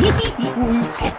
嘿嘿嘿嘿